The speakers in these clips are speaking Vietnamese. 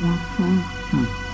Mm-hmm.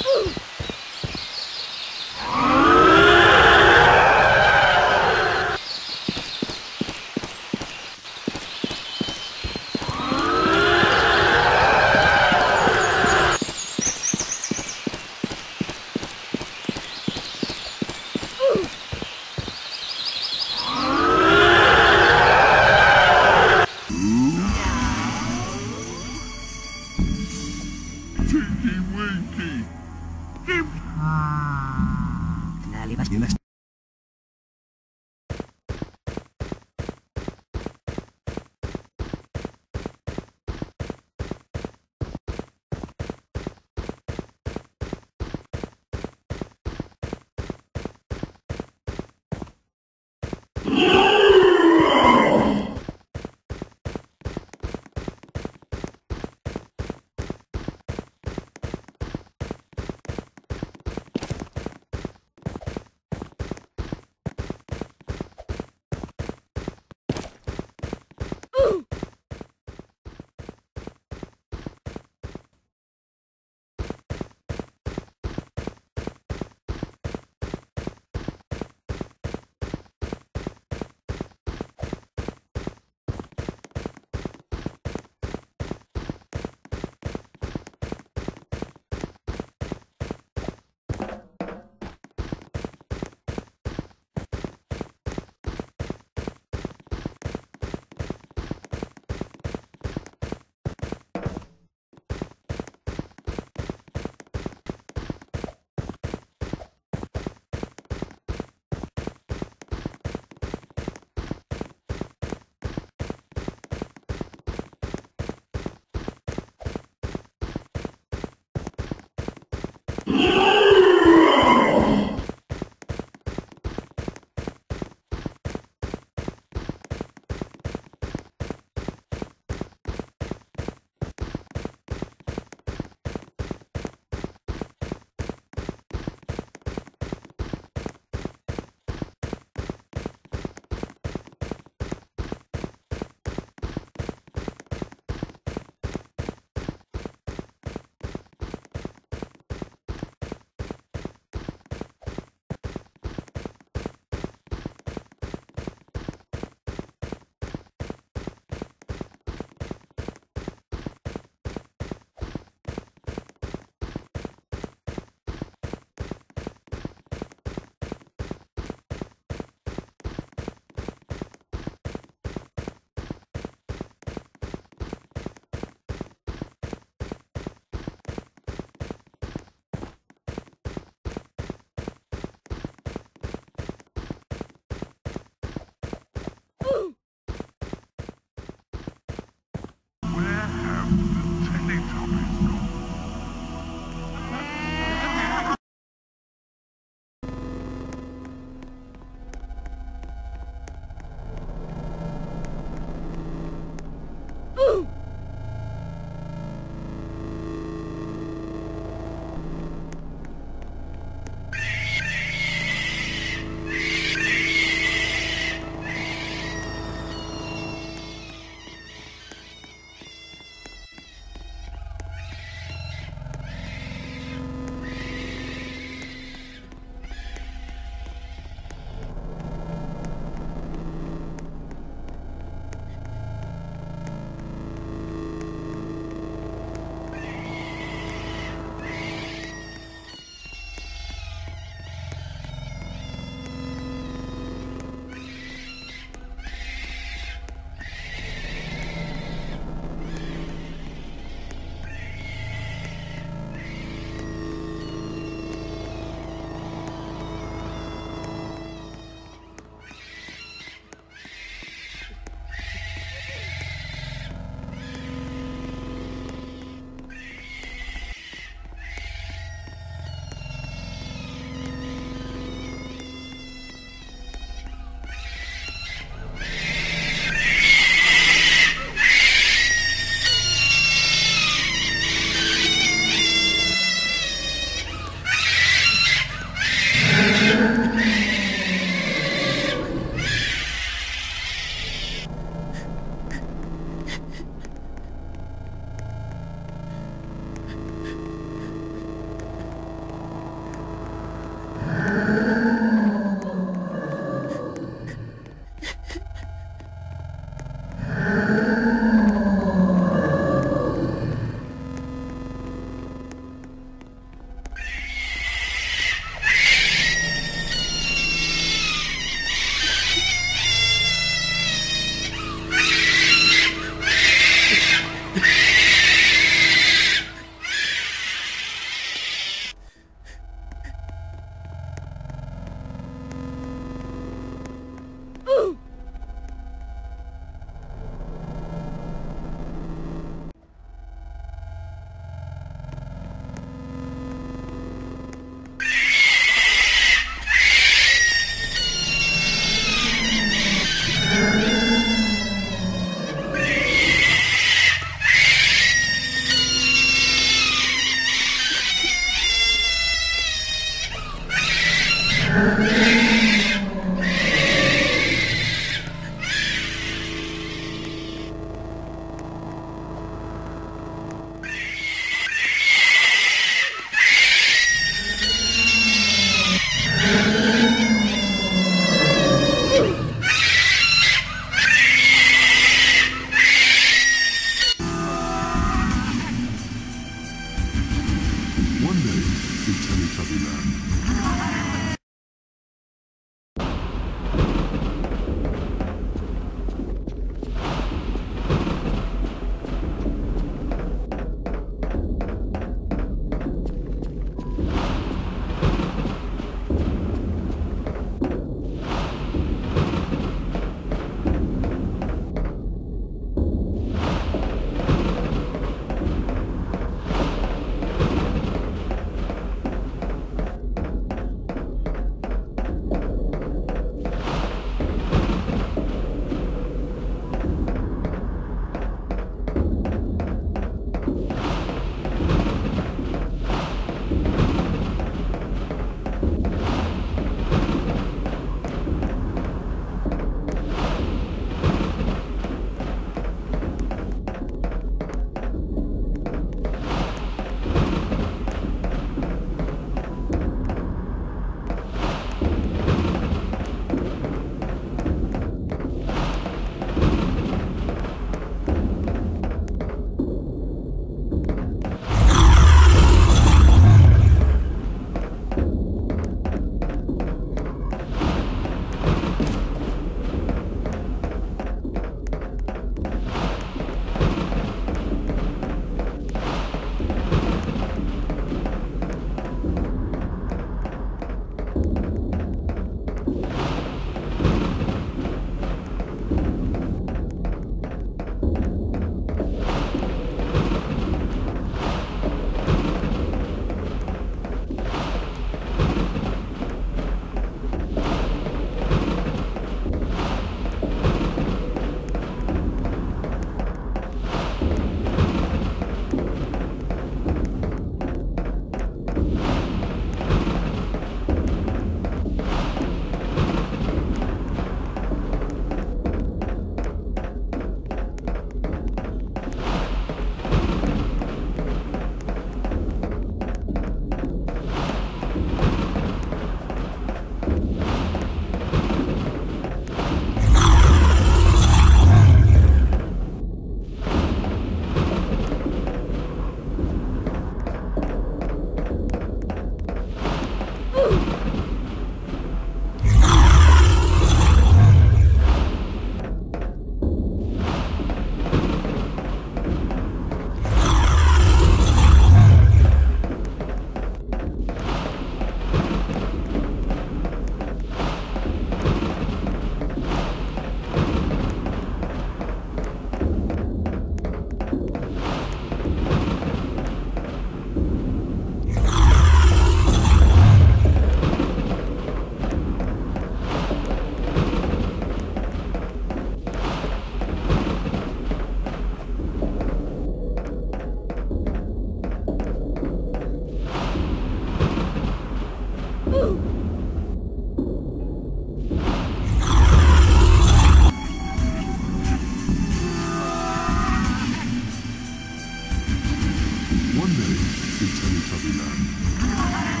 One day, it's Teletubby Land.